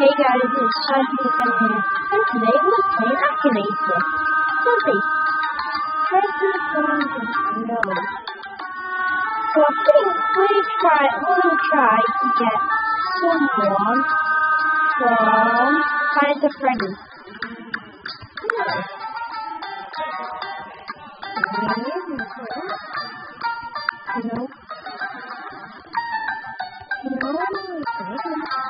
Hey guys, it's Shaggy here, and today we're playing Akinator. Simply, person going to know. So I think we try, we'll try to get someone from Find the Freddy. Hello. Yes. No.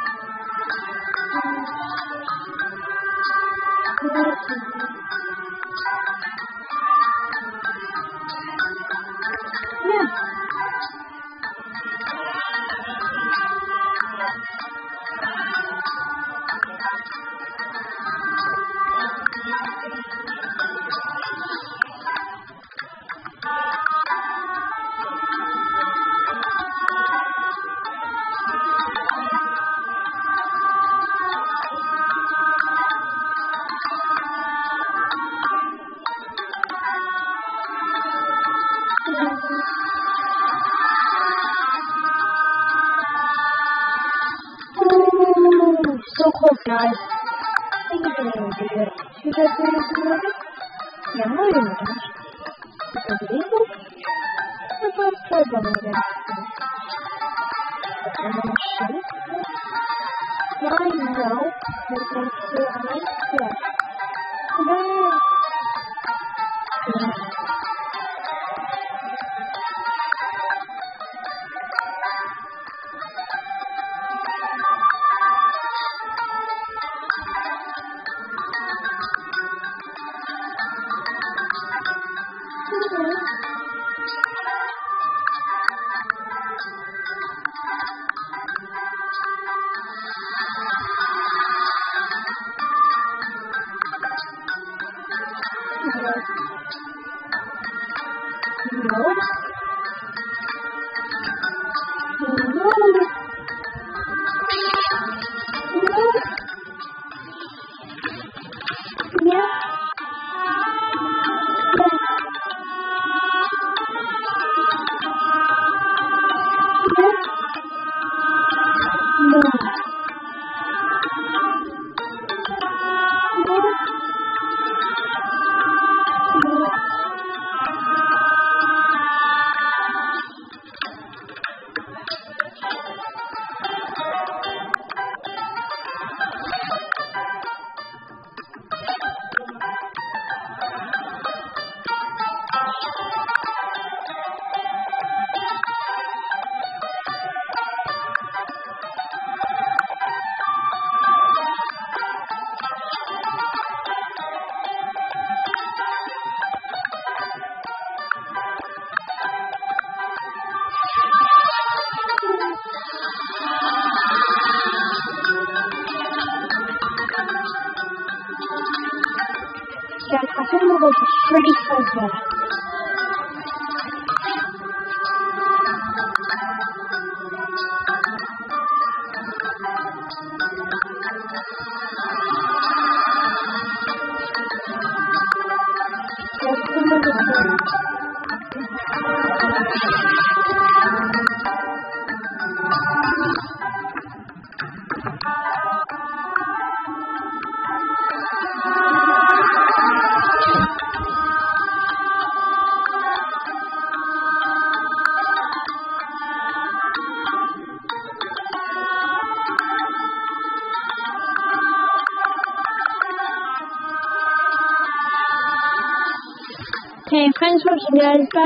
Guys. I think you can even do it. Should I do it? Yeah, I'm not even going to. Is it then shoot. Fly, no. And then fly, yes. No. yani kafamı buldum. Şöyle bir söz var. 欢迎收听《三》。